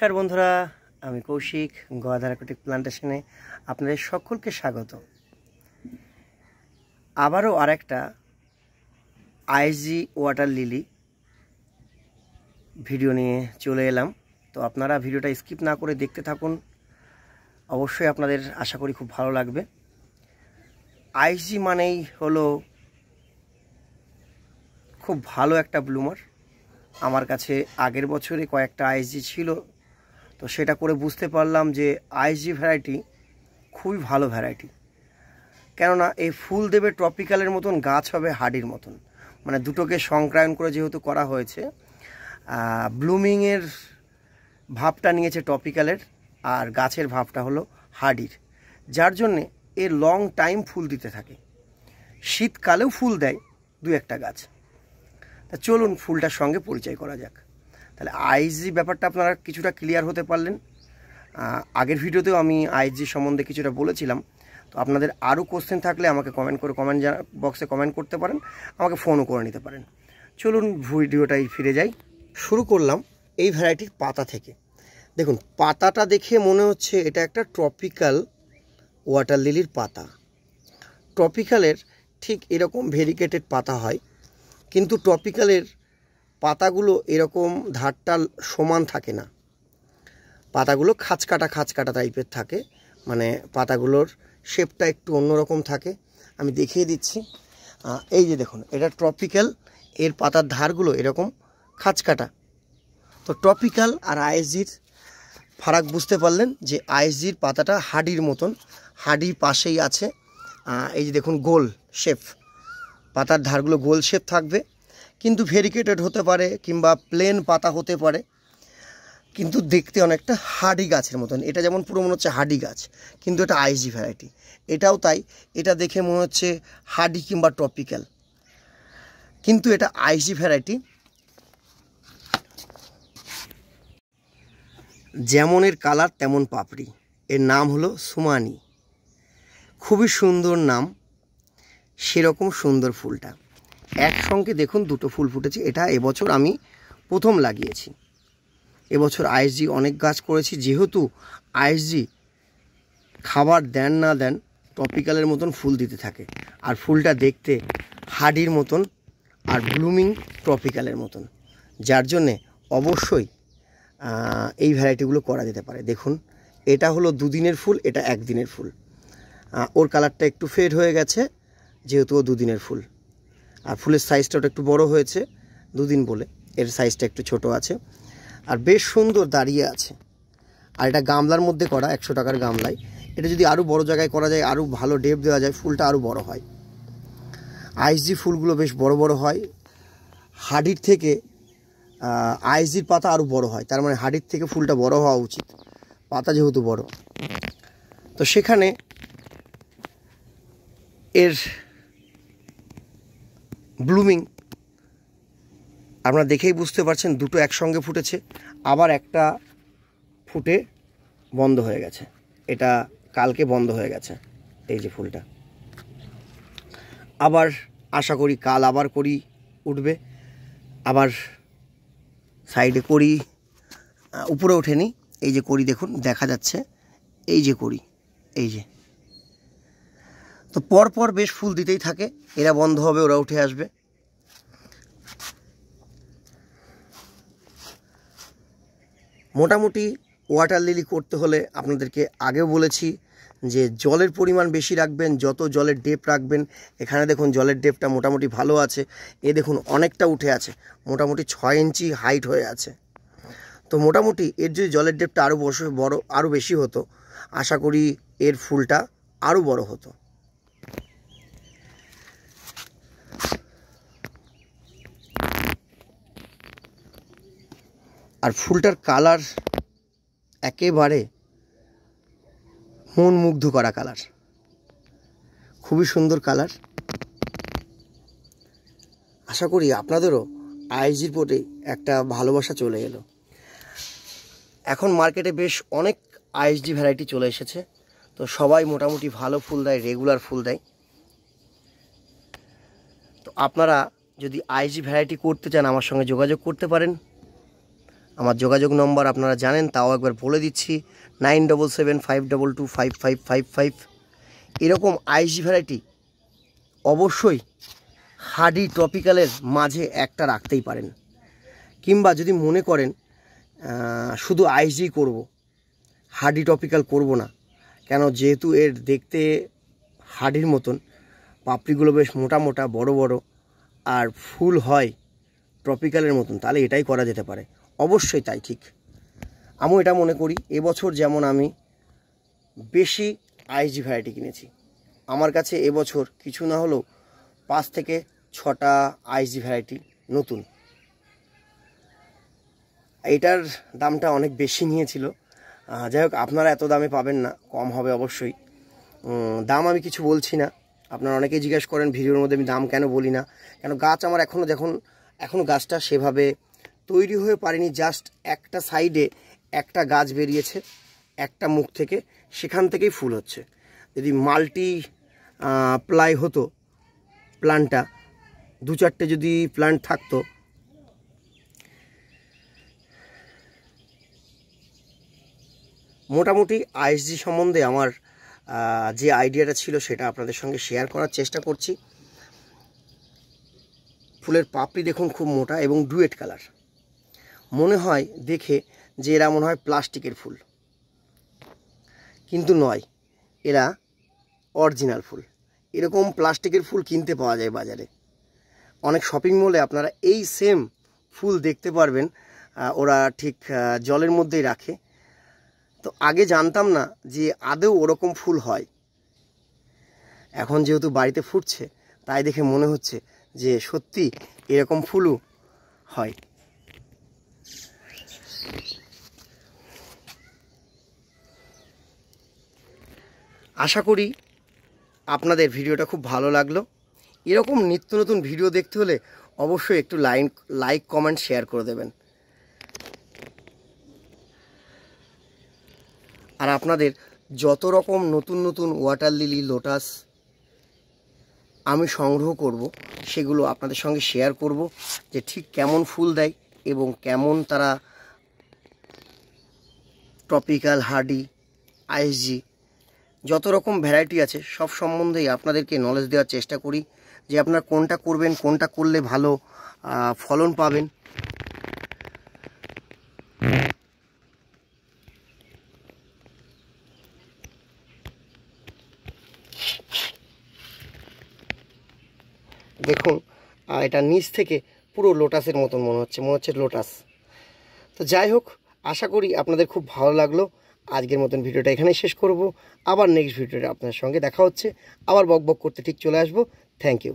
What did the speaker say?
নমস্কার বন্ধুরা, আমি কৌশিক গোয়াধারাকুটিক প্লান্টেশনে আপনাদের সকলকে স্বাগত। আবারও আরেকটা আইজি ওয়াটার লিলি ভিডিও নিয়ে চলে এলাম। তো আপনারা ভিডিওটা স্কিপ না করে দেখতে থাকুন। অবশ্যই আপনাদের আশা করি খুব ভালো লাগবে। আইজি মানেই হলো খুব ভালো একটা ব্লুমার আমার কাছে আগের বছরে কয়েকটা আইসজি ছিল তো সেটা করে বুঝতে পারলাম যে আইসজি ভ্যারাইটি খুবই ভালো ভ্যারাইটি কেননা এই ফুল দেবে ট্রপিক্যালের মতন, গাছ হবে হাডির মতন। মানে দুটোকে সংক্রায়ণ করে যেহেতু করা হয়েছে ব্লুমিংয়ের ভাবটা নিয়েছে টপিক্যালের আর গাছের ভাবটা হলো হাডির। যার জন্যে এ লং টাইম ফুল দিতে থাকে। শীতকালেও ফুল দেয় দু একটা গাছ। তা চলুন ফুলটার সঙ্গে পরিচয় করা যাক। তাহলে আইজি ব্যাপারটা আপনারা কিছুটা ক্লিয়ার হতে পারলেন। আগের ভিডিওতেও আমি আইজি সম্বন্ধে কিছুটা বলেছিলাম। তো আপনাদের আরও কোশ্চেন থাকলে আমাকে কমেন্ট করে কমেন্ট বক্সে কমেন্ট করতে পারেন। আমাকে ফোনও করে নিতে পারেন। চলুন ভিডিওটাই ফিরে যাই। শুরু করলাম এই ভ্যারাইটির পাতা থেকে। দেখুন, পাতাটা দেখে মনে হচ্ছে এটা একটা ট্রপিক্যাল ওয়াটার লিলির পাতা। ট্রপিক্যালের ঠিক এরকম ভেরিকেটেড পাতা হয়। কিন্তু টপিক্যালের পাতাগুলো এরকম ধারটা সমান থাকে না। পাতাগুলো খাঁচকাটা খাঁচকাটা টাইপের থাকে মানে পাতাগুলোর শেপটা একটু অন্যরকম থাকে। আমি দেখিয়ে দিচ্ছি। এই যে দেখুন, এটা ট্রপিক্যাল, এর পাতার ধারগুলো এরকম খাঁচকাটা। তো ট্রপিক্যাল আর আইএসজির ফারাক বুঝতে পারলেন যে আইএসজির পাতাটা হাডির মতন, হাডির পাশেই আছে। এই যে দেখুন, গোল শেপ। পাতার ধারগুলো গোল শেপ থাকবে। কিন্তু ভেরিকেটেড হতে পারে কিংবা প্লেন পাতা হতে পারে, কিন্তু দেখতে অনেকটা হাডি গাছের মতন। এটা যেমন পুরো মনে হচ্ছে হাডি গাছ, কিন্তু এটা আইজি ভ্যারাইটি। এটাও তাই, এটা দেখে মনে হচ্ছে হাডি কিংবা ট্রপিক্যাল। কিন্তু এটা আইজি ভ্যারাইটি। যেমন এর কালার, তেমন পাপড়ি। এর নাম হলো সুমানি। খুবই সুন্দর নাম, সেরকম সুন্দর ফুলটা। একসঙ্গে দেখুন দুটো ফুল ফুটেছে। এটা এবছর আমি প্রথম লাগিয়েছি। এবছর আইএসজি অনেক গাছ করেছি। যেহেতু আইএসজি খাবার দেন না দেন, টপিক্যালের মতন ফুল দিতে থাকে। আর ফুলটা দেখতে হাডির মতন আর ব্লুমিং ট্রপিক্যালের মতন। যার জন্যে অবশ্যই এই ভ্যারাইটিগুলো করা যেতে পারে। দেখুন, এটা হলো দুদিনের ফুল, এটা একদিনের ফুল। ওর কালারটা একটু ফেড হয়ে গেছে, যেহেতু ও দুদিনের ফুল। আর ফুলের সাইজটা একটু বড় হয়েছে, দুদিন বলে। এর সাইজটা একটু ছোট আছে। আর বেশ সুন্দর দাঁড়িয়ে আছে। আর এটা গামলার মধ্যে করা, একশো টাকার গামলায়। এটা যদি আরও বড় জায়গায় করা যায় আরও ভালো ডেপ দেওয়া যায়, ফুলটা আরও বড় হয়। আইসজি ফুলগুলো বেশ বড় বড় হয়। হাডির থেকে আইসজির পাতা আরও বড় হয়। তার মানে হাডির থেকে ফুলটা বড় হওয়া উচিত। পাতা যেহেতু বড়। তো সেখানে এর ব্লুমিং আপনারা দেখেই বুঝতে পারছেন দুটো একসঙ্গে ফুটেছে, আবার একটা ফুটে বন্ধ হয়ে গেছে। এটা কালকে বন্ধ হয়ে গেছে, এই যে ফুলটা। আবার আশা করি কাল আবার করি উঠবে, আবার সাইডে করি উপরে ওঠেনি। এই যে করি দেখুন, দেখা যাচ্ছে। এই যে করি, এই যে। তো পরপর বেশ ফুল দিতেই থাকে। এরা বন্ধ হবে, ওরা উঠে আসবে। মোটামুটি ওয়াটার লিলি করতে হলে আপনাদেরকে আগেও বলেছি যে জলের পরিমাণ বেশি রাখবেন, যত জলের ডেপ রাখবেন, এখানে দেখুন জলের ডেপটা মোটামুটি ভালো আছে, এ দেখুন অনেকটা উঠে আছে, মোটামুটি ছয় ইঞ্চি হাইট হয়ে আছে। তো মোটামুটি এর যদি জলের ডেপটা আরও বসে বড় আরও বেশি হতো, আশা করি এর ফুলটা আরও বড় হতো। আর ফুলটার কালার একেবারে মন মুগ্ধ করা কালার। খুবই সুন্দর কালার। আশা করি আপনাদেরও আইজির প্রতি একটা ভালোবাসা চলে এলো। এখন মার্কেটে বেশ অনেক আইএসডি ভ্যারাইটি চলে এসেছে। তো সবাই মোটামুটি ভালো ফুল দেয়, রেগুলার ফুল দেয়। তো আপনারা যদি আইজি ভ্যারাইটি করতে চান, আমার সঙ্গে যোগাযোগ করতে পারেন। আমার যোগাযোগ নম্বর আপনারা জানেন, তাও একবার বলে দিচ্ছি nine double seven five double two five five five five এরকম আইসি ভ্যারাইটি অবশ্যই হার্ডি ট্রপিক্যালের মাঝে একটা রাখতেই পারেন। কিংবা যদি মনে করেন শুধু আইসি করব, হার্ডি টপিক্যাল করব না, কেন যেহেতু এর দেখতে হার্ডির মতন, পাপড়িগুলো বেশ মোটা মোটা, বড় বড়, আর ফুল হয় ট্রপিক্যালের মতন, তাহলে এটাই করা যেতে পারে। অবশ্যই তাই ঠিক। আমিও এটা মনে করি, এবছর যেমন আমি বেশি আইসি ভ্যারাইটি কিনেছি। আমার কাছে এবছর কিছু না হলেও পাঁচ থেকে ছটা আইসি ভ্যারাইটি নতুন। এটার দামটা অনেক বেশি নিয়েছিল। যাই হোক, আপনারা এত দামে পাবেন না, কম হবে অবশ্যই। দাম আমি কিছু বলছি না। আপনারা অনেকেই জিজ্ঞেস করেন, ভিডিওর মধ্যে আমি দাম কেন বলি না? কেন গাছ আমার এখনও যখন এখনও গাছটা সেভাবে তৈরি হয়ে পারেনি জাস্ট একটা সাইডে একটা গাছ বেরিয়েছে, একটা মুখ থেকে, সেখান থেকেই ফুল হচ্ছে। যদি মাল্টি প্লাই হতো প্লান্টটা, দু চারটে যদি প্লান্ট থাকতো, মোটামুটি আইএসজি সম্বন্ধে আমার যে আইডিয়াটা ছিল সেটা আপনাদের সঙ্গে শেয়ার করার চেষ্টা করছি। ফুলের পাপড়ি দেখুন খুব মোটা এবং ডুয়েট কালার। মনে হয় দেখে যে এরা মনে হয় প্লাস্টিকের ফুল। কিন্তু নয়, এরা অরিজিনাল ফুল। এরকম প্লাস্টিকের ফুল কিনতে পাওয়া যায় বাজারে। অনেক শপিং মলে আপনারা এই সেম ফুল দেখতে পারবেন ওরা ঠিক জলের মধ্যেই রাখে। তো আগে জানতাম না যে আদৌ ওরকম ফুল হয়। এখন যেহেতু বাড়িতে ফুটছে, তাই দেখে মনে হচ্ছে যে সত্যি এরকম ফুলও হয়। আশা করি আপনাদের ভিডিওটা খুব ভালো লাগল। এরকম নিত্য নতুন ভিডিও দেখতে হলে অবশ্যই একটু লাইন, লাইক, কমেন্ট, শেয়ার করে দেবেন। আর আপনাদের যত রকম নতুন নতুন ওয়াটার লিলি, লোটাস আমি সংগ্রহ করব, সেগুলো আপনাদের সঙ্গে শেয়ার করব যে ঠিক কেমন ফুল দেয় এবং কেমন তারা ট্রপিক্যাল হার্ডি, আইএসজি যত রকম ভ্যারাইটি আছে, সব সম্বন্ধেই আপনাদেরকে নলেজ দেওয়ার চেষ্টা করি যে আপনারা কোনটা করবেন, কোনটা করলে ভালো ফলন পাবেন। দেখুন এটা নিচ থেকে পুরো লোটাসের মতন মনে হচ্ছে মনে হচ্ছে লোটাস তো যাই হোক, আশা করি আপনাদের খুব ভালো লাগল। আজকের মতন ভিডিওটা এখানেই শেষ করব। আবার নেক্সট ভিডিওটা আপনার সঙ্গে দেখা হচ্ছে। আবার বক বক করতে ঠিক চলে আসব। Thank you